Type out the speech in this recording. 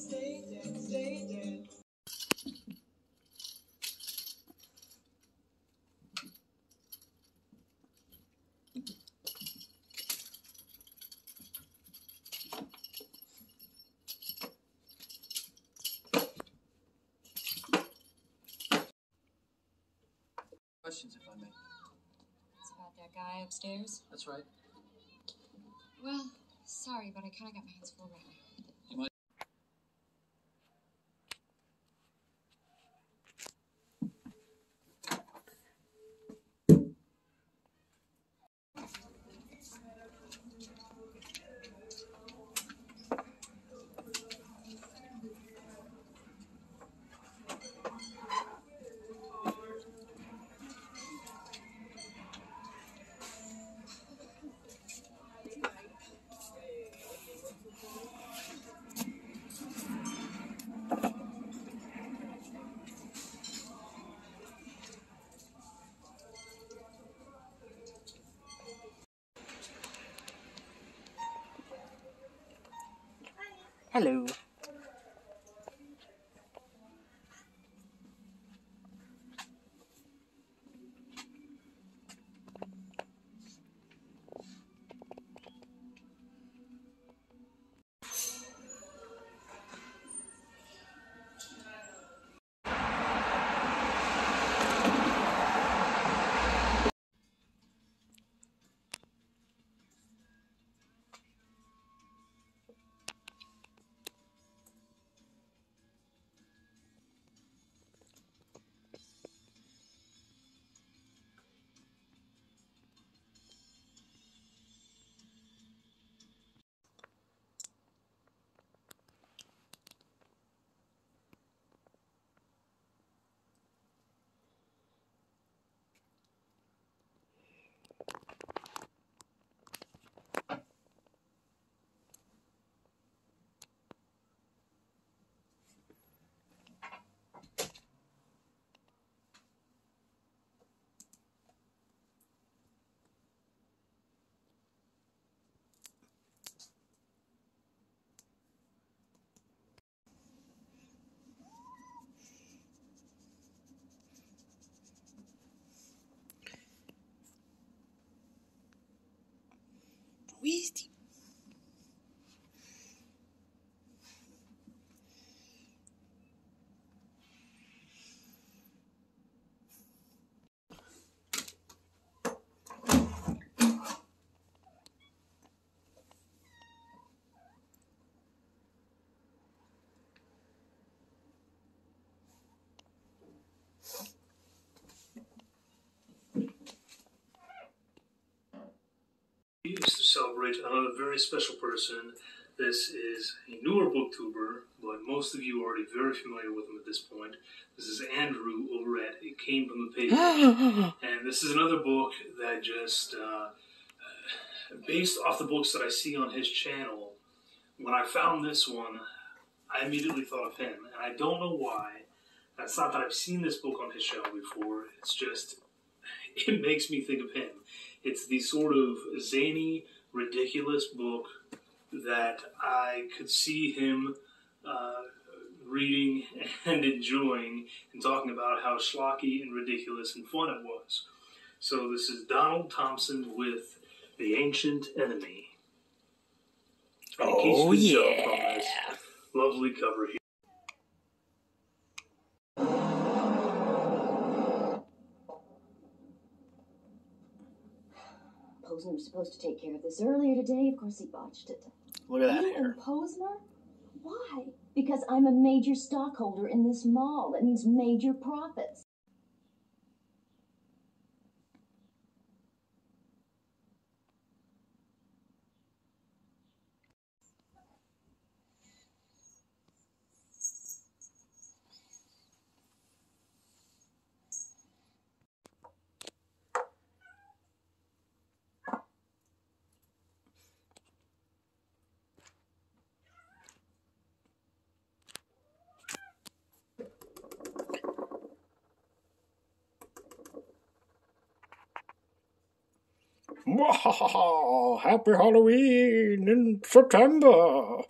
stay dead, stay dead. Questions, if I may. It's about that guy upstairs. That's right. Well, sorry, but I kind of got my hands full right now. Hello. Another very special person. This is a newer booktuber, but most of you are already very familiar with him at this point. This is Andrew over at It Came From the Paper. and this is another book that just, uh, uh, based off the books that I see on his channel, when I found this one, I immediately thought of him. And I don't know why. That's not that I've seen this book on his channel before. It's just, it makes me think of him. It's the sort of zany, ridiculous book that I could see him uh, reading and enjoying and talking about how schlocky and ridiculous and fun it was. So this is Donald Thompson with The Ancient Enemy. And he keeps Oh, yeah. lovely cover here. Posner was supposed to take care of this earlier today. Of course, he botched it. Look at that you hair. and Posner? Why? Because I'm a major stockholder in this mall. That means major profits. Happy Halloween in September.